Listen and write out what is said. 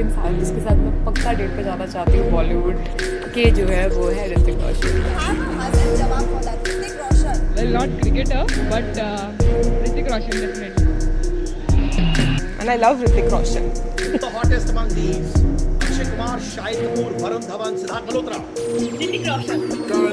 इंसान जिसके साथ मैं पक्का डेट पे जाना चाहती हूँ बॉलीवुड के जो है वो है Hrithik Roshan Well, not cricketer, but uh, Hrithik Roshan definitely. And I love Hrithik Roshan The hottest among these, Akshay Kumar, Shahid Kapoor, Varun Dhawan, Siddharth Malhotra. ਕਾਲੀਆਂ